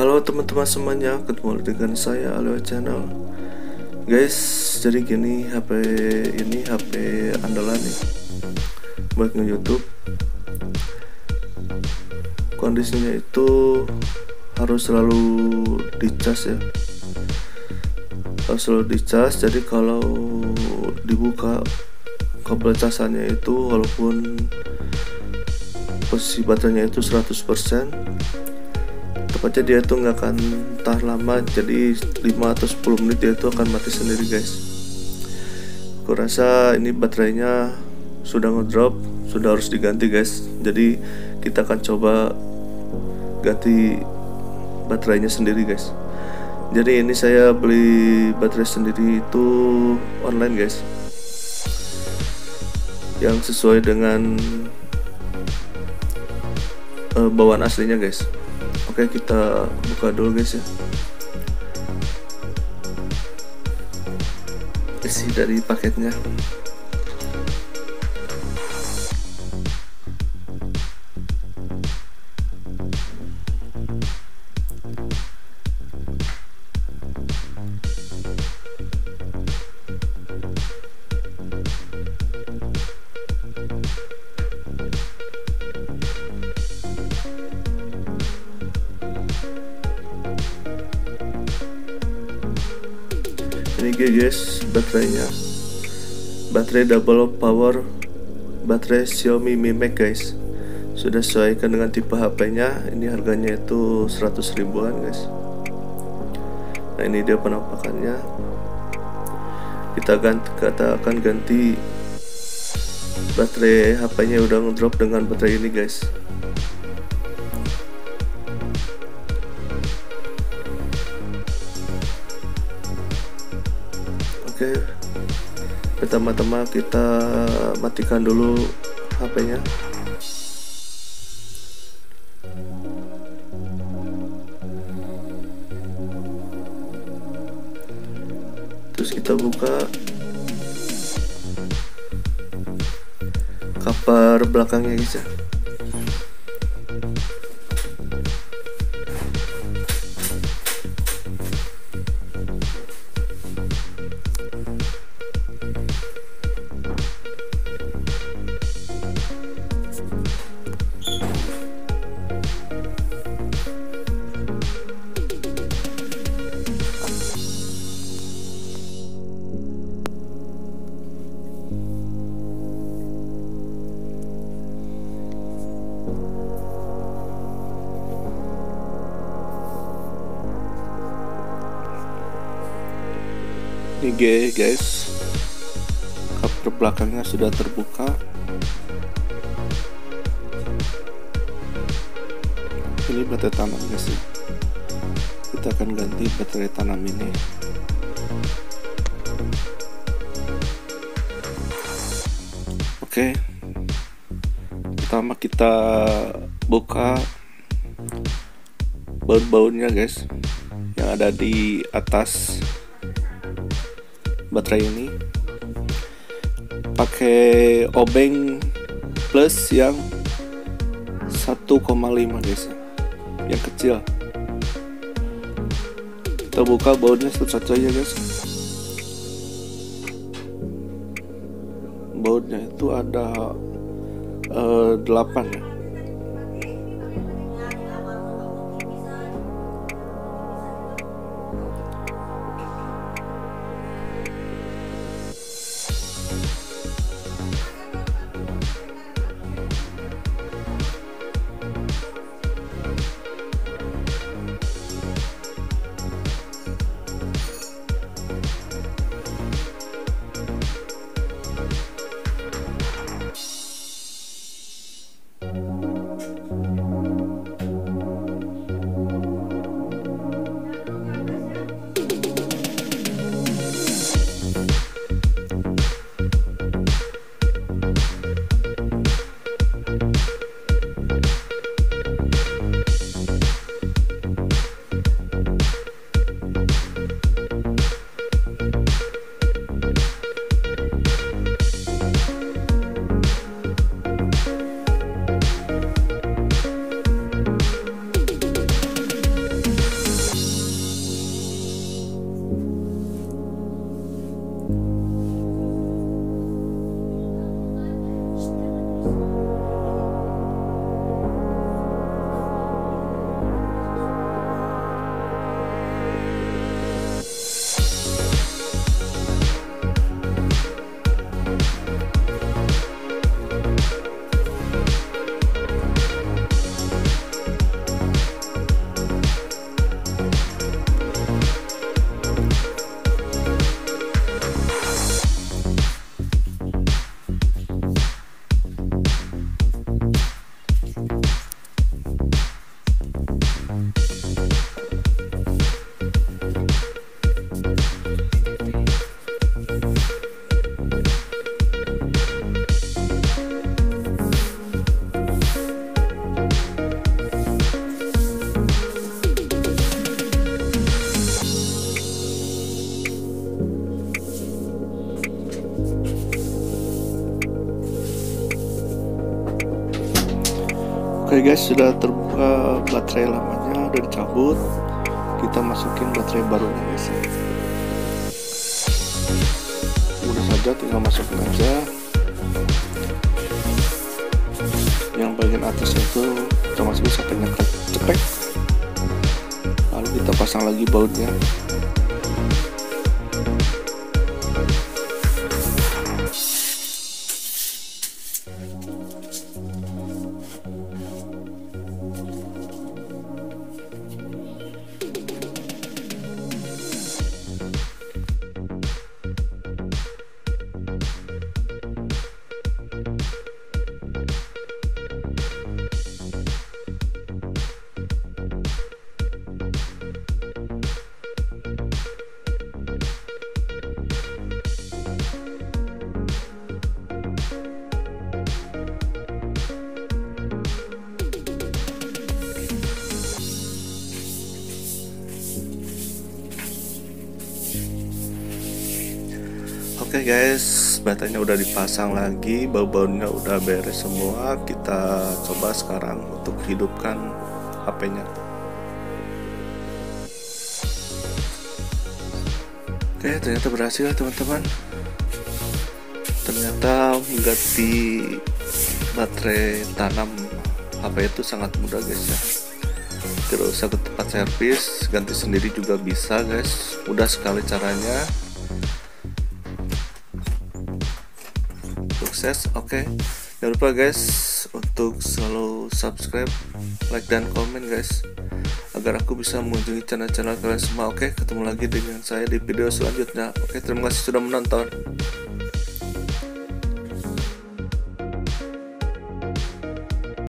Halo teman-teman semuanya, ketemu dengan saya Alio Channel. Guys, jadi gini HP ini HP andalan nih buat nge-YouTube. Kondisinya itu harus selalu dicas ya. Harus selalu dicas. Jadi kalau dibuka kabel casannya itu walaupun posisi baterainya itu 100% tepatnya dia tuh nggak akan tahan lama. Jadi 5 atau 10 menit dia tuh akan mati sendiri guys. Aku rasa ini baterainya sudah ngedrop sudah harus diganti guys. Jadi kita akan coba ganti baterainya sendiri guys. Jadi ini saya beli baterai sendiri itu online guys. Yang sesuai dengan uh, bawaan aslinya guys oke kita buka dulu guys ya. Isi dari paketnya ini guys baterainya baterai double power. Baterai Xiaomi Mi Max guys. Sudah sesuaikan dengan tipe HP nya ini harganya itu 100 ribuan guys. Nah ini dia penampakannya. Kita ganti kata akan ganti baterai HP nya udah ngedrop dengan baterai ini guys pertama-tama kita matikan dulu HP-nya terus kita buka cover belakangnya guys ya ini guys. Cover belakangnya sudah terbuka. Ini baterai tanam guys kita akan ganti baterai tanam ini. Oke. Pertama kita buka baut-bautnya guys yang ada di atas baterai ini. Pakai obeng plus yang 1,5 guys ya. Yang kecil. Kita buka bautnya satu-satu aja guys. Bautnya itu ada uh, 8 ya Oke guys, sudah terbuka baterai lamanya, udah dicabut. Kita masukin baterai barunya guys. Mudah saja, tinggal masukin aja. Yang bagian atas itu kita masukin sampai nyekrek, cekrek. Lalu kita pasang lagi bautnya. Okay guys, baterainya udah dipasang lagi, bau-baunya udah beres semua. Kita coba sekarang untuk hidupkan HP-nya. Oke, okay, ternyata berhasil teman-teman. Ternyata mengganti baterai tanam HP itu sangat mudah guys ya. Tidak usah ke tempat servis, ganti sendiri juga bisa guys. Mudah sekali caranya sukses oke okay. jangan lupa guys untuk selalu subscribe like dan komen guys agar aku bisa mengunjungi channel-channel kalian semua oke okay? ketemu lagi dengan saya di video selanjutnya oke okay, terima kasih sudah menonton